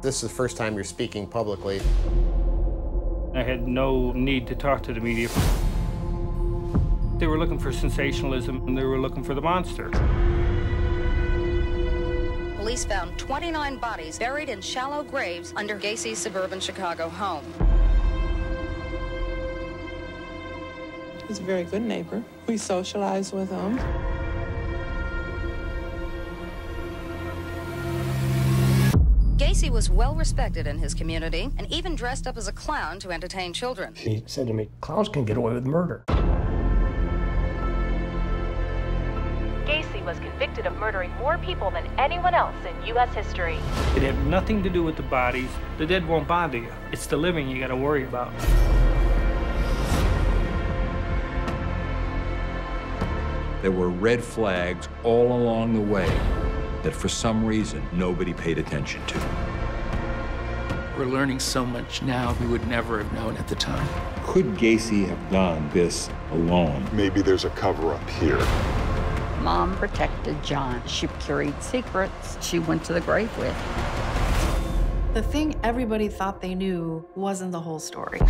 This is the first time you're speaking publicly. I had no need to talk to the media. They were looking for sensationalism and they were looking for the monster. Police found 29 bodies buried in shallow graves under Gacy's suburban Chicago home. He was a very good neighbor. We socialized with him. Gacy was well respected in his community and even dressed up as a clown to entertain children. He said to me, clowns can get away with murder. Gacy was convicted of murdering more people than anyone else in U.S. history. It had nothing to do with the bodies. The dead won't bother you. It's the living you gotta worry about. There were red flags all along the way that for some reason nobody paid attention to. We're learning so much now we would never have known at the time. Could Gacy have done this alone? Maybe there's a cover up here. Mom protected John. She carried secrets she went to the grave with. The thing everybody thought they knew wasn't the whole story.